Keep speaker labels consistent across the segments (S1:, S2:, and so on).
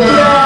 S1: Hallelujah.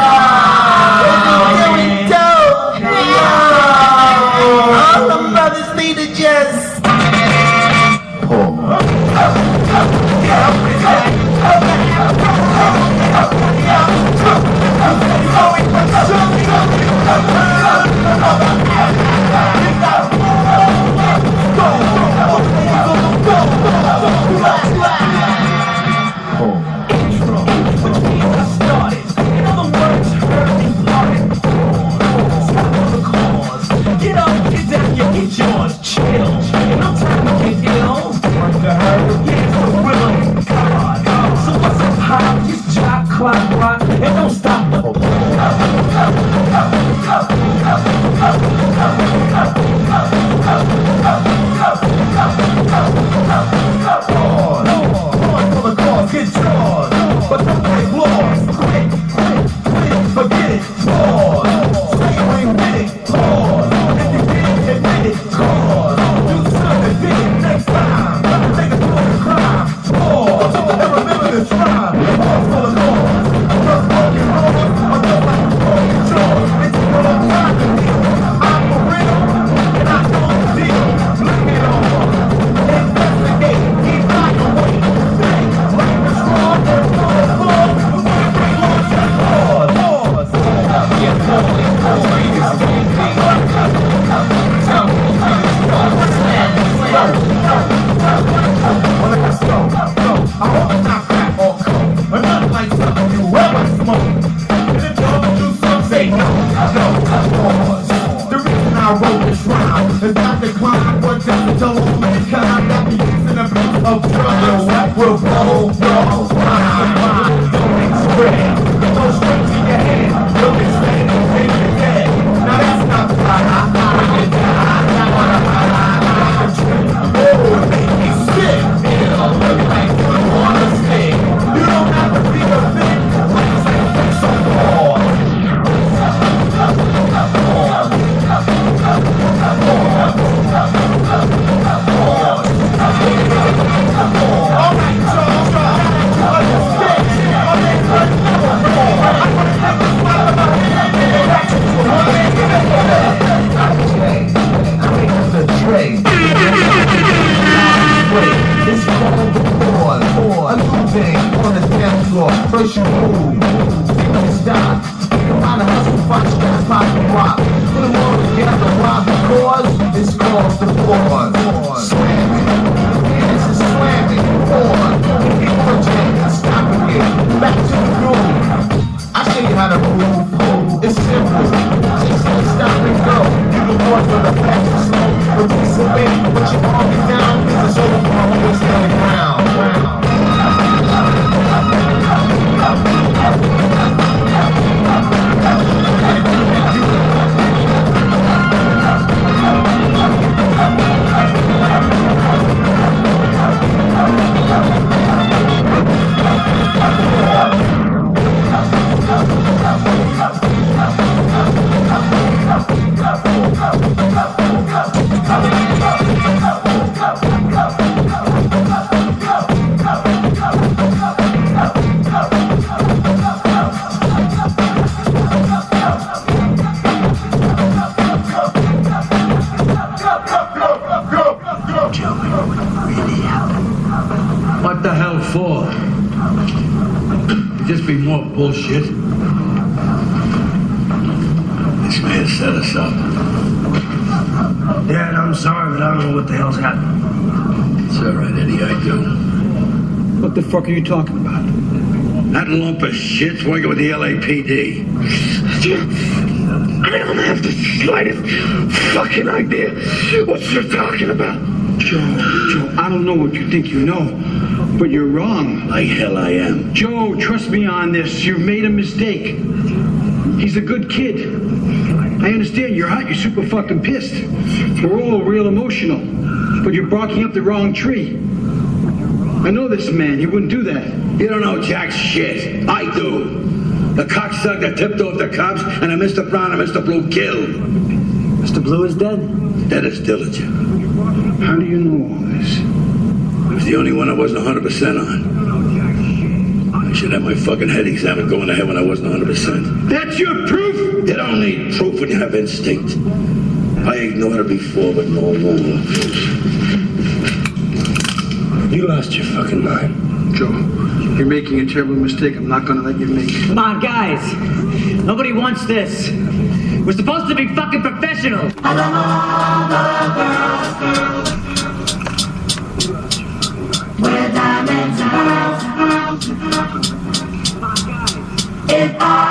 S1: a brother, what
S2: will roll, roll, roll, roll, roll, roll, roll, the why because called the. Slamming, is slamming, back to the groove. I show you how to it's simple. Just stop and go. You can for the fast but you calm it down, cause it's over always on round.
S3: Bullshit. This man set us up.
S4: Dad, I'm sorry, but I don't know what the hell's happening.
S3: It's all right, Eddie, I do.
S5: What the fuck are you talking about?
S3: That lump of shit's working with the LAPD.
S4: I don't have the slightest fucking idea what you're talking about.
S5: Joe, Joe, I don't know what you think you know, but you're wrong.
S3: Like hell I am.
S5: Joe, trust me on this. You've made a mistake. He's a good kid. I understand you're hot, you're super fucking pissed. We're all real emotional, but you're barking up the wrong tree. I know this man, he wouldn't do that.
S3: You don't know jack shit. I do. The cocksucker tipped off the cops and a Mr. Brown and Mr. Blue killed.
S5: Mr. Blue is dead?
S3: Dead as Dillinger.
S5: How do you know all this?
S3: He was the only one I wasn't 100% on. I should have my fucking head examined going to heaven when I wasn't 100%.
S5: That's your proof?
S3: You don't need proof when you have instinct. I ignored it before, but no more.
S4: You lost your fucking mind.
S5: Joe, you're making a terrible mistake. I'm not gonna let you make it.
S6: Come on, guys. Nobody wants this. We're supposed to be fucking professional.
S7: And pearls. If I